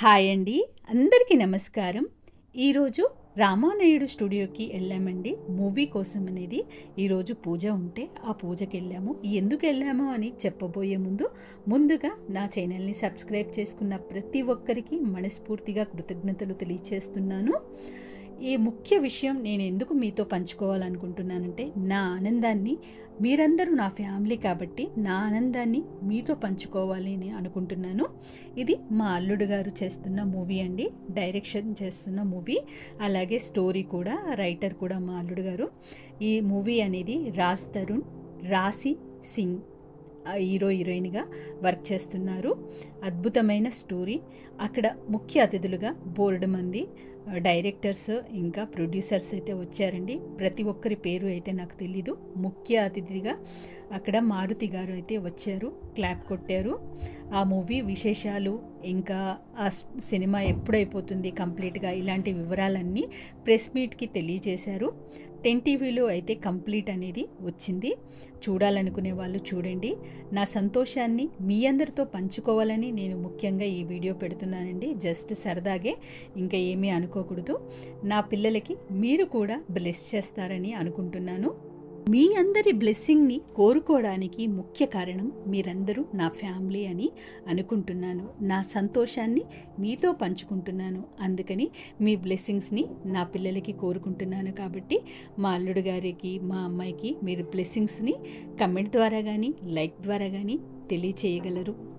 Hi అండి. అందరికీ నమస్కారం. ఈరోజు రామానాయుడు స్టూడియోకి వెళ్ళామండి. మూవీ కోసం అనేది ఈరోజు పూజ ఉంటే ఆ పూజకి వెళ్ళాము. ఎందుకు వెళ్ళాము అని చెప్పబోయే ముందు ముందుగా నా ఛానల్ని సబ్స్క్రైబ్ చేసుకున్న ప్రతి ఒక్కరికి మనస్ఫూర్తిగా కృతజ్ఞతలు తెలియచేస్తున్నాను. ఈ ముఖ్య విషయం నేను ఎందుకు మీతో పంచుకోవాలనుకుంటున్నానంటే నా ఆనందాన్ని మీరందరూ నా ఫ్యామిలీ కాబట్టి నా ఆనందాన్ని మీతో పంచుకోవాలి అని అనుకుంటున్నాను. ఇది మా అల్లుడు గారు చేస్తున్న మూవీ అండి. డైరెక్షన్ చేస్తున్న మూవీ. అలాగే స్టోరీ కూడా రైటర్ కూడా మా అల్లుడు గారు. ఈ మూవీ అనేది రాజ్ తరుణ్ రాశి సింగ్ హీరో హీరోయిన్గా వర్క్ చేస్తున్నారు. అద్భుతమైన స్టోరీ. అక్కడ ముఖ్య అతిథులుగా బోర్డు మంది డైరెక్టర్స్ ఇంకా ప్రొడ్యూసర్స్ అయితే వచ్చారండి. ప్రతి ఒక్కరి పేరు అయితే నాకు తెలీదు. ముఖ్య అతిథిగా అక్కడ మారుతి గారు అయితే వచ్చారు క్లాప్ కొట్టారు. ఆ మూవీ విశేషాలు ఇంకా ఆ సినిమా ఎప్పుడైపోతుంది కంప్లీట్గా ఇలాంటి వివరాలన్నీ ప్రెస్ మీట్కి తెలియజేశారు. టెన్ టీవీలో అయితే కంప్లీట్ అనేది వచ్చింది. చూడాలనుకునే వాళ్ళు చూడండి. నా సంతోషాన్ని మీ అందరితో పంచుకోవాలని నేను ముఖ్యంగా ఈ వీడియో పెడుతున్నానండి. జస్ట్ సరదాగే ఇంకా ఏమీ అనుకో అనుకోకూడదు నా పిల్లలకి మీరు కూడా బ్లెస్ చేస్తారని అనుకుంటున్నాను. మీ అందరి బ్లెస్సింగ్ని కోరుకోవడానికి ముఖ్య కారణం మీరందరూ నా ఫ్యామిలీ అని అనుకుంటున్నాను. నా సంతోషాన్ని మీతో పంచుకుంటున్నాను. అందుకని మీ బ్లెస్సింగ్స్ని నా పిల్లలకి కోరుకుంటున్నాను కాబట్టి మా అల్లుడు గారికి మా అమ్మాయికి మీరు బ్లెస్సింగ్స్ని కమెంట్ ద్వారా కానీ లైక్ ద్వారా కానీ తెలియచేయగలరు.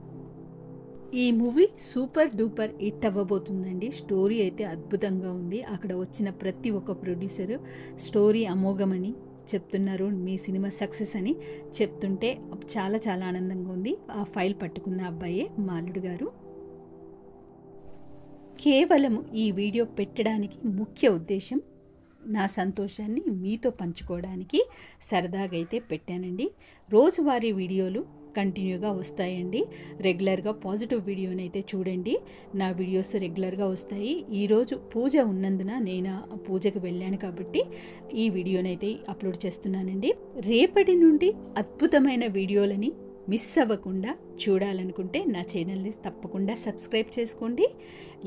ఈ మూవీ సూపర్ డూపర్ హిట్ అవ్వబోతుందండి. స్టోరీ అయితే అద్భుతంగా ఉంది. అక్కడ వచ్చిన ప్రతి ఒక్క ప్రొడ్యూసరు స్టోరీ అమోఘమని చెప్తున్నారు. మీ సినిమా సక్సెస్ అని చెప్తుంటే చాలా చాలా ఆనందంగా ఉంది. ఆ ఫైల్ పట్టుకున్న అబ్బాయే మాలుడు గారు. కేవలం ఈ వీడియో పెట్టడానికి ముఖ్య ఉద్దేశం నా సంతోషాన్ని మీతో పంచుకోవడానికి సరదాగా అయితే పెట్టానండి. రోజువారీ వీడియోలు కంటిన్యూగా వస్తాయండి. రెగ్యులర్గా పాజిటివ్ వీడియోని అయితే చూడండి. నా వీడియోస్ రెగ్యులర్గా వస్తాయి. ఈరోజు పూజ ఉన్నందున నేను పూజకు వెళ్ళాను కాబట్టి ఈ వీడియోని అయితే అప్లోడ్ చేస్తున్నానండి. రేపటి నుండి అద్భుతమైన వీడియోలని మిస్ అవ్వకుండా చూడాలనుకుంటే నా ఛానల్ని తప్పకుండా సబ్స్క్రైబ్ చేసుకోండి.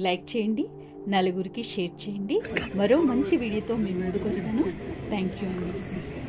లైక్ చేయండి. నలుగురికి షేర్ చేయండి. మరో మంచి వీడియోతో మీ ముందుకు వస్తాను. థ్యాంక్ యూ అండి.